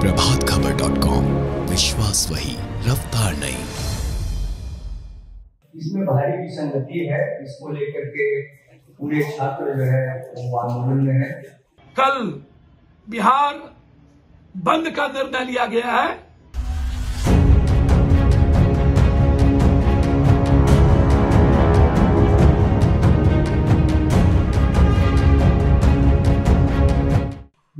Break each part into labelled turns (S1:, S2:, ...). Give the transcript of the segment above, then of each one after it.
S1: Prabhat Khabar dot com विश्वास वही रफ्तार नहीं।
S2: इसमें भारी विसंगति है इसको लेकर के पूरे छात्र जो है वो आंदोलन में है।
S3: कल बिहार बंद का निर्णय लिया गया है।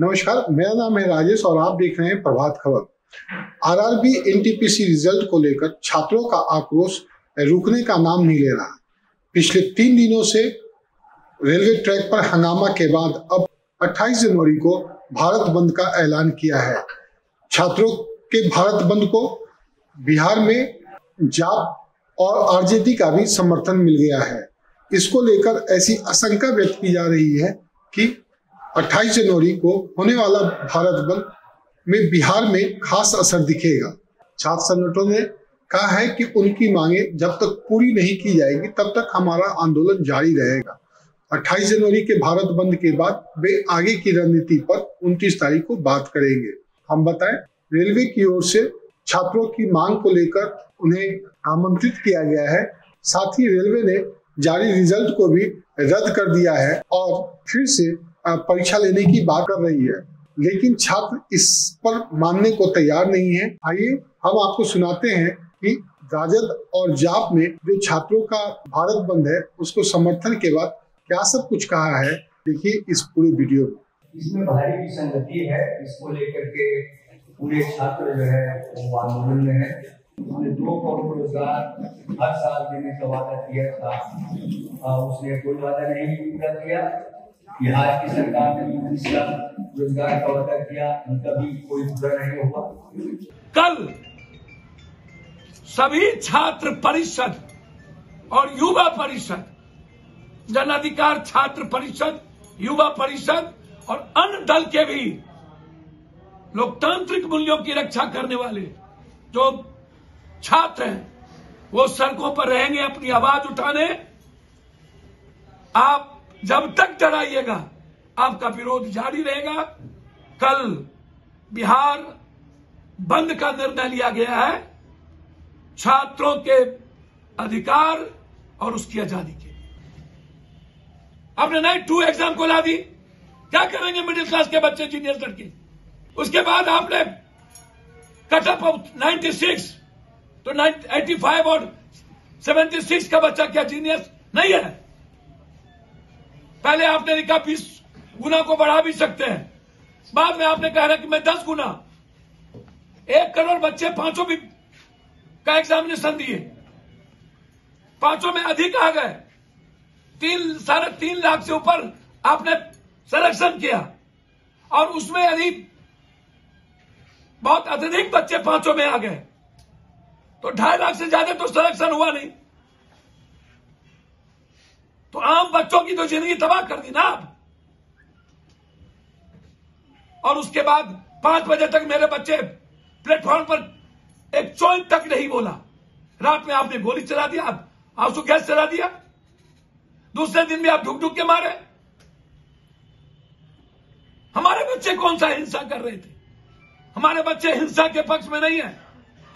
S4: नमस्कार, मेरा नाम है राजेश और आप देख रहे हैं Prabhat Khabar. RRB NTPC result को लेकर छात्रों का आक्रोश रुकने का नाम नहीं ले रहा। पिछले तीन दिनों से रेलवे ट्रैक पर हंगामा के बाद अब 28 जनवरी को भारत बंद का ऐलान किया है। छात्रों के भारत बंद को बिहार में जाप और आरजेडी का भी समर्थन मिल गया है। इसको लेकर ऐसी आशंका व्यक्त की जा रही है कि 28 जनवरी को होने वाला भारत बंद में बिहार में खास असर दिखेगा। छात्र संगठनों ने कहा है कि उनकी मांगे जब तक पूरी नहीं की जाएगी, तब तक हमारा आंदोलन जारी रहेगा। 28 जनवरी के भारत बंद के बाद वे आगे की रणनीति पर 29 तारीख को बात करेंगे। हम बताएँ, रेलवे की ओर से छात्रों की मांग को लेकर उन्हें आमंत्रित किया गया है। साथ ही रेलवे ने जारी रिज़ल्ट को भी रद्द कर दिया है और फिर से परीक्षा लेने की बात कर रही है। लेकिन छात्र इस पर मानने को तैयार नहीं है। आइए हम आपको सुनाते हैं कि राजद और जाप में जो छात्रों का भारत बंद है, उसको समर्थन के बाद क्या सब कुछ कहा है, देखिए इस पूरे वीडियो में
S2: इसमें भारी विसंगति है। इसको लेकर के पूरे छात्र जो है, वो आंदोलन में है। उसने दो करोड़ रोज़गार हर साल देने का वादा किया था। उसने कोई वादा नहीं पूरा किया। बिहार की सरकार ने रोज़गार का वादा किया, उनका भी कोई पूरा नहीं हुआ
S3: कल सभी छात्र परिषद और युवा परिषद जन अधिकार छात्र परिषद, युवा परिषद और अन्य दल के भी लोकतांत्रिक मूल्यों की रक्षा करने वाले जो छात्र हैं, वो सड़कों पर रहेंगे अपनी आवाज़ उठाने। आप जब तक डराइएगा आपका विरोध जारी रहेगा। कल बिहार बंद का निर्णय लिया गया है, छात्रों के अधिकार और उसकी आज़ादी के आपने नाइट टू एग्ज़ाम को ला दी। क्या करेंगे मिडिल क्लास के बच्चे जीनियर लड़के उसके बाद आपने कटअप ऑफ़ 96 तो 85 और 76 का बच्चा क्या जीनियस नहीं है। पहले आपने लिखा बीस गुना को बढ़ा भी सकते हैं। बाद में आपने कहा कि मैं दस गुना। एक करोड़ बच्चे पाँचों भी का एग्जामिनेशन दिए। पाँचों में अधिक आ गए। तीन, साढ़े तीन लाख से ऊपर आपने सिलेक्शन किया। और उसमें यदि बहुत अत्यधिक बच्चे पाँचों में आ गए तो ढाई लाख से ज़्यादा तो सिलेक्शन हुआ नहीं। तो आम बच्चों की तो ज़िंदगी तबाह कर दी ना आप। और उसके बाद पाँच बजे तक मेरे बच्चे प्लेटफॉर्म पर एक चौंक तक नहीं बोला। रात में आपने गोली चला दिया आँसू गैस चला दिया। दूसरे दिन भी आप ढुक ढुक के मारे। हमारे बच्चे कौन सा हिंसा कर रहे थे? हमारे बच्चे हिंसा के पक्ष में नहीं है।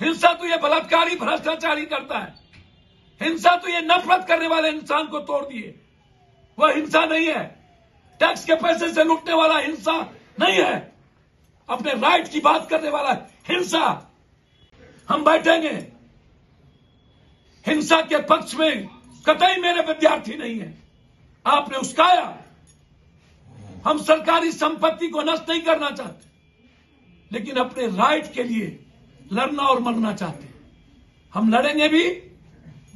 S3: हिंसा तो ये बलात्कारी, भ्रष्टाचारी करता है। हिंसा तो ये नफरत करने वाले इंसान को तोड़ दिए। वह हिंसा नहीं है। टैक्स के पैसे से लूटने वाला हिंसा नहीं है। अपने राइट की बात करने वाला हिंसा। हम बैठेंगे। हिंसा के पक्ष में कतई मेरे विद्यार्थी नहीं है। आपने उसकाया। हम सरकारी संपत्ति को नष्ट नहीं करना चाहते, लेकिन अपने राइट के लिए लड़ना और मरना चाहते हम लड़ेंगे भी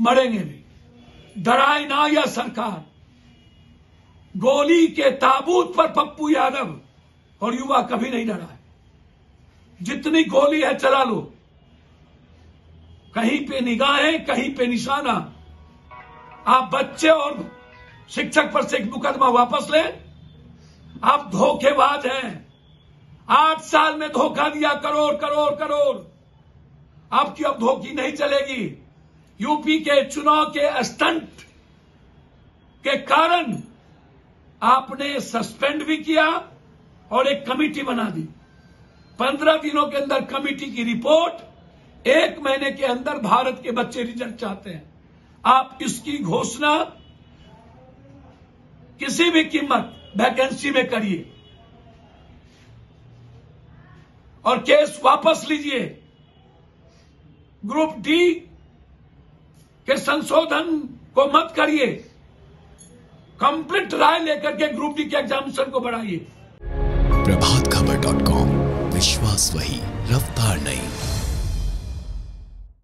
S3: मरेंगे भी डराए ना यह सरकार। गोली के ताबूत पर पप्पू यादव और युवा कभी नहीं डरा है जितनी गोली है चला लो। कहीं पे निगाहें कहीं पे निशाना। आप बच्चे और शिक्षक पर से एक मुकदमा वापस लें। आप धोखेबाज हैं। आठ साल में धोखा दिया करोड़ करोड़ करोड़। आपकी अब धोखी नहीं चलेगी। यूपी के चुनाव के स्टंट के कारण आपने सस्पेंड भी किया और एक कमेटी बना दी। पंद्रह दिनों के अंदर कमेटी की रिपोर्ट एक महीने के अंदर भारत के बच्चे रिज़ल्ट चाहते हैं। आप इसकी घोषणा किसी भी कीमत वैकेंसी में करिए और केस वापस लीजिए। ग्रुप डी के संशोधन को मत करिए। कंप्लीट राय लेकर के ग्रुप डी के एग्जामिनेशन को बढ़ाइए।
S1: प्रभात खबर डॉट कॉम, विश्वास वही, रफ्तार नहीं